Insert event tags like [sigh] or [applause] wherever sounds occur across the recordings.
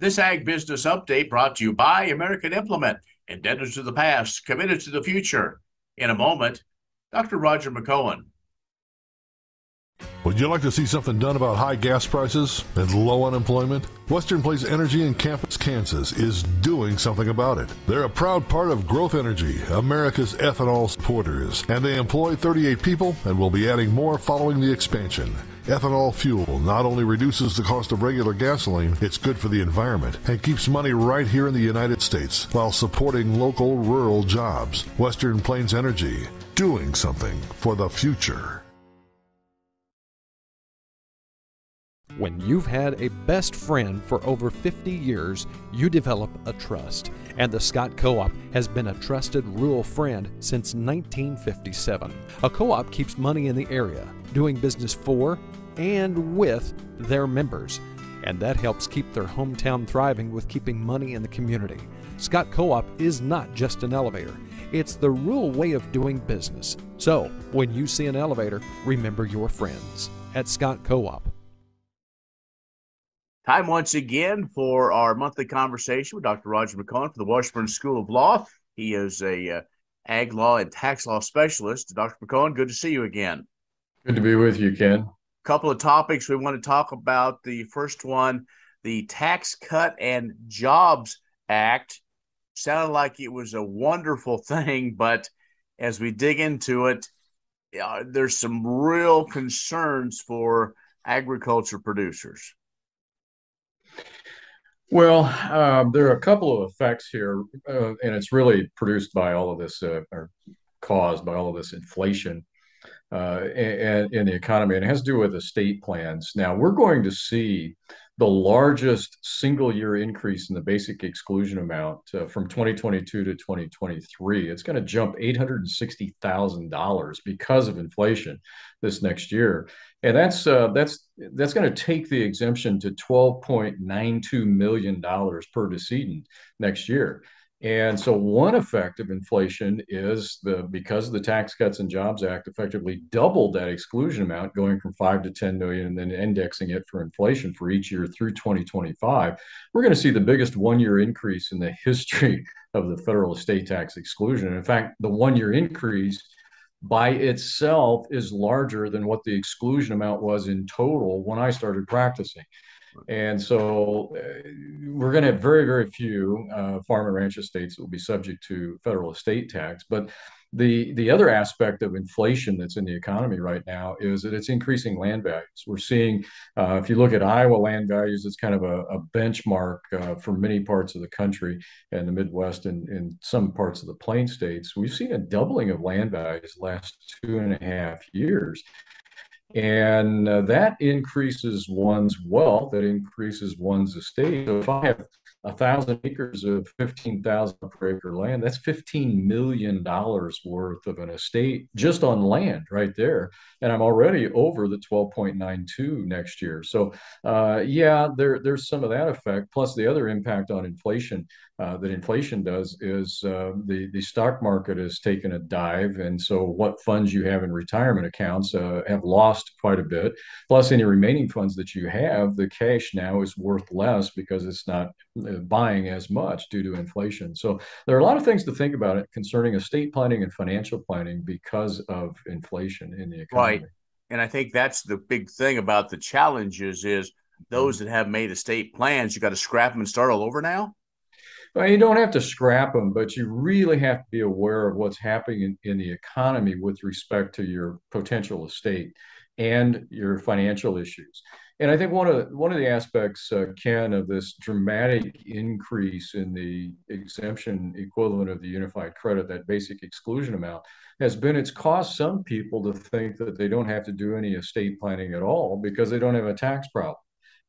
This Ag Business Update brought to you by American Implement, indebted to the past, committed to the future. In a moment, Dr. Roger McEowen. Would you like to see something done about high gas prices and low unemployment? Western Plains Energy in Campus, Kansas is doing something about it. They're a proud part of Growth Energy, America's ethanol supporters, and they employ 38 people and will be adding more following the expansion. Ethanol fuel not only reduces the cost of regular gasoline, it's good for the environment and keeps money right here in the United States while supporting local rural jobs. Western Plains Energy, doing something for the future. When you've had a best friend for over 50 years, you develop a trust. And the Scott Co op has been a trusted rural friend since 1957. A co op keeps money in the area, doing business for and with their members. And that helps keep their hometown thriving with keeping money in the community. Scott Co op is not just an elevator, it's the real way of doing business. So, when you see an elevator, remember your friends at Scott Co op. Time once again for our monthly conversation with Dr. Roger McEowen for the Washburn School of Law. He is a uh, ag law and tax law specialist. Dr. McEowen, good to see you again. Good to be with you, Ken. Couple of topics we want to talk about. The first one, the Tax Cut and Jobs Act. Sounded like it was a wonderful [laughs] thing, but as we dig into it, uh, there's some real concerns for agriculture producers. Well, um, there are a couple of effects here, uh, and it's really produced by all of this, uh, or caused by all of this inflation in, in the economy, and it has to do with estate plans. Now, we're going to see the largest single year increase in the basic exclusion amount uh, from 2022 to 2023. It's going to jump $860,000 because of inflation this next year. And that's uh, that's that's going to take the exemption to 12.92 million dollars per decedent next year. And so one effect of inflation is the because the Tax Cuts and Jobs Act effectively doubled that exclusion amount, going from five to 10 million and then indexing it for inflation for each year through 2025. We're going to see the biggest one-year increase in the [laughs] history of the federal estate tax exclusion. In fact, the one-year increase by itself is larger than what the exclusion amount was in total when I started practicing. And so uh, we're going to have very, very few uh, farm and ranch estates that will be subject to federal estate tax. But the the other aspect of inflation that's in the economy right now is that it's increasing land values. We're seeing, uh, if you look at Iowa land values, it's kind of a, a benchmark uh, for many parts of the country and the Midwest and in some parts of the Plain states. We've seen a doubling of land values last two and a half years. And uh, that increases one's wealth, that increases one's estate. So if I have a thousand acres of 15,000 per acre land, that's $15 million worth of an estate just on land right there. And I'm already over the 12.92 next year. So uh, yeah, there, there's some of that effect. Plus the other impact on inflation uh, that inflation does is uh, the, the stock market has taken a dive. And so what funds you have in retirement accounts uh, have lost quite a bit. Plus any remaining funds that you have, the cash now is worth less because it's not uh, buying as much due to inflation. So there are a lot of things to think about it concerning estate planning and financial planning because of inflation in the economy. Right. And I think that's the big thing about the challenges is those mm-hmm. that have made estate plans, you got to scrap them and start all over now. You don't have to scrap them, but you really have to be aware of what's happening in, in the economy with respect to your potential estate and your financial issues. And I think one of one of the aspects, uh, Ken, of this dramatic increase in the exemption equivalent of the unified credit, that basic exclusion amount, has been it's caused some people to think that they don't have to do any estate planning at all because they don't have a tax problem.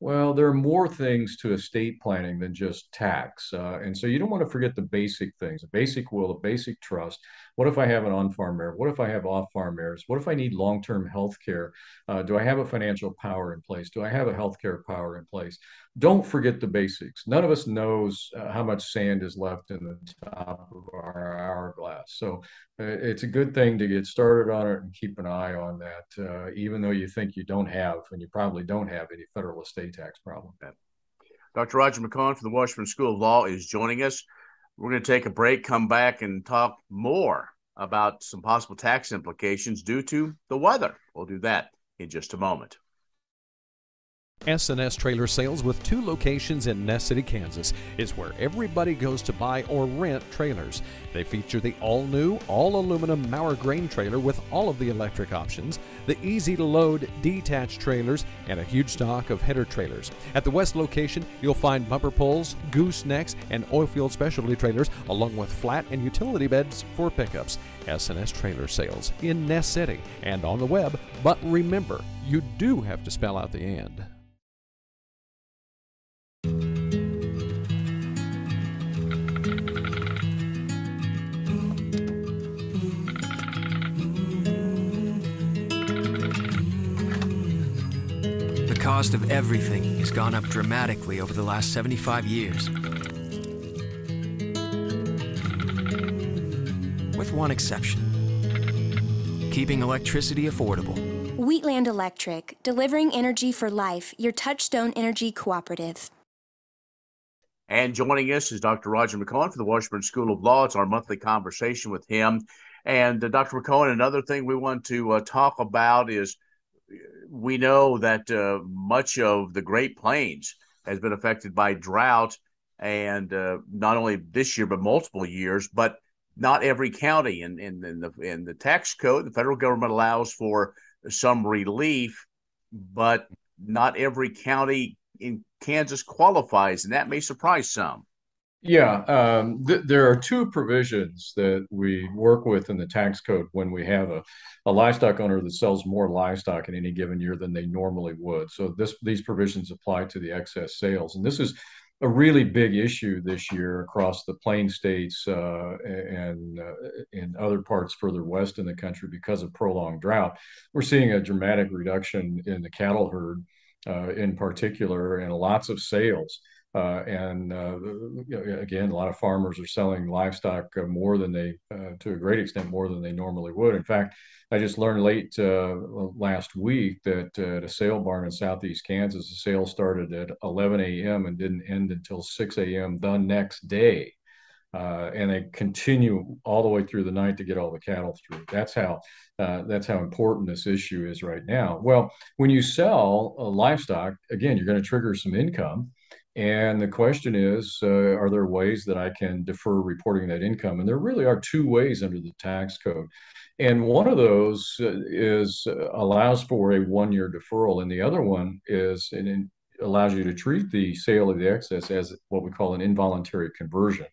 Well, there are more things to estate planning than just tax. Uh, and so you don't want to forget the basic things a basic will, a basic trust. What if I have an on farm heir? What if I have off farm heirs? What if I need long term health care? Uh, do I have a financial power in place? Do I have a health care power in place? Don't forget the basics. None of us knows uh, how much sand is left in the top of our hourglass. So uh, it's a good thing to get started on it and keep an eye on that, uh, even though you think you don't have, and you probably don't have any federal estate tax problem. Dr. Roger McEowen from the Washburn School of Law is joining us. We're going to take a break, come back, and talk more about some possible tax implications due to the weather. We'll do that in just a moment. S&S Trailer Sales with two locations in Ness City, Kansas is where everybody goes to buy or rent trailers. They feature the all-new, all-aluminum Maurer grain trailer with all of the electric options, the easy-to-load detached trailers, and a huge stock of header trailers. At the west location, you'll find bumper poles, goosenecks, and oilfield specialty trailers, along with flat and utility beds for pickups. S&S Trailer Sales in Ness City and on the web, but remember, you do have to spell out the end. Cost of everything has gone up dramatically over the last 75 years. With one exception keeping electricity affordable. Wheatland Electric, delivering energy for life, your touchstone energy cooperative. And joining us is Dr. Roger McEowen from the Washburn School of Law. It's our monthly conversation with him. And uh, Dr. McEowen, another thing we want to uh, talk about is we know that uh, much of the Great Plains has been affected by drought, and uh, not only this year but multiple years. But not every county in, in, in the in the tax code, the federal government allows for some relief, but not every county in Kansas qualifies, and that may surprise some. Yeah, um, th- there are two provisions that we work with in the tax code when we have a, a livestock owner that sells more livestock in any given year than they normally would. So this these provisions apply to the excess sales, and this is a really big issue this year across the plain states uh, and uh, in other parts further west in the country because of prolonged drought. We're seeing a dramatic reduction in the cattle herd uh, in particular and lots of sales. Uh, and uh, again, a lot of farmers are selling livestock uh, more than they, uh, to a great extent, more than they normally would. In fact, I just learned late uh, last week that uh, at a sale barn in southeast Kansas, the sale started at 11 a.m. and didn't end until 6 a.m. the next day. and they continue all the way through the night to get all the cattle through. That's how that's how important this issue is right now. Well, when you sell livestock, again, you're going to trigger some income. And the question is, uh, are there ways that I can defer reporting that income? And there really are two ways under the tax code. And one of those uh, is uh, allows for a one-year deferral, and the other one is and allows you to treat the sale of the excess as what we call an involuntary conversion.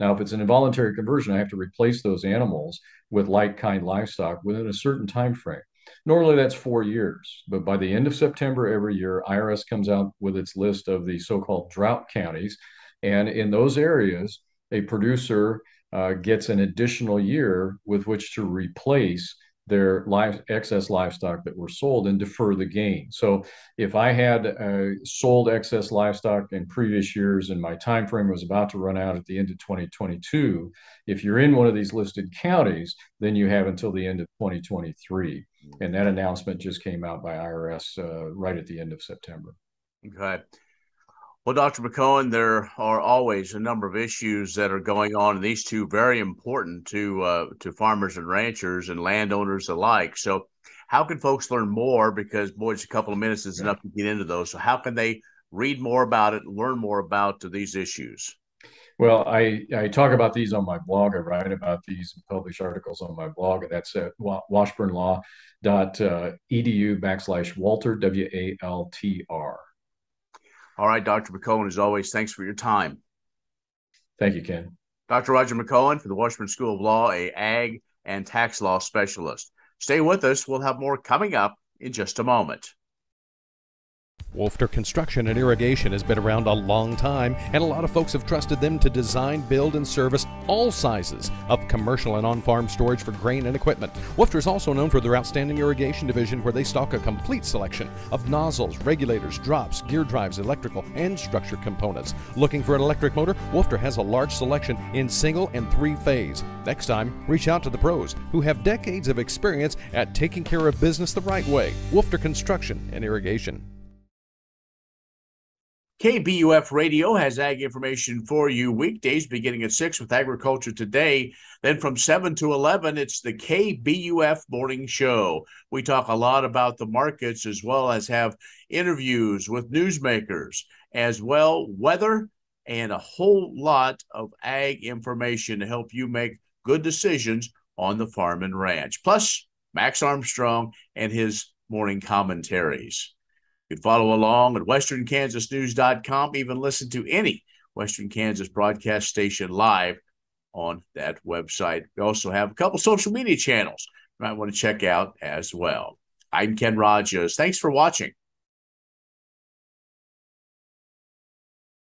Now, if it's an involuntary conversion, I have to replace those animals with like kind livestock within a certain time frame. Normally that's four years, but by the end of September every year, IRS comes out with its list of the so-called drought counties. And in those areas, a producer uh, gets an additional year with which to replace their live, excess livestock that were sold and defer the gain. So if I had uh, sold excess livestock in previous years and my time frame was about to run out at the end of 2022, if you're in one of these listed counties, then you have until the end of 2023. And that announcement just came out by IRS uh, right at the end of September. Okay. Well, Dr. McEowen, there are always a number of issues that are going on, and these two very important to uh, to farmers and ranchers and landowners alike. So, how can folks learn more? Because boy, a couple of minutes is enough to get into those. So, how can they read more about it, learn more about these issues? Well, I, I talk about these on my blog. I write about these and publish articles on my blog, and that's at washburnlaw.edu backslash Walter, W A L T R. All right, Dr. McEowen, as always, thanks for your time. Thank you, Ken. Dr. Roger McEowen for the Washburn School of Law, a ag and tax law specialist. Stay with us. We'll have more coming up in just a moment. Wolfter Construction and Irrigation has been around a long time, and a lot of folks have trusted them to design, build, and service all sizes of commercial and on farm storage for grain and equipment. Wolfter is also known for their outstanding irrigation division, where they stock a complete selection of nozzles, regulators, drops, gear drives, electrical, and structure components. Looking for an electric motor? Wolfter has a large selection in single and three phase. Next time, reach out to the pros who have decades of experience at taking care of business the right way. Wolfter Construction and Irrigation. KBUF Radio has ag information for you weekdays beginning at 6 with Agriculture Today. Then from 7 to 11, it's the KBUF Morning Show. We talk a lot about the markets as well as have interviews with newsmakers, as well weather and a whole lot of ag information to help you make good decisions on the farm and ranch. Plus, Max Armstrong and his morning commentaries. You can follow along at westernkansasnews.com, even listen to any Western Kansas broadcast station live on that website. We also have a couple social media channels you might want to check out as well. I'm Ken Rogers. Thanks for watching.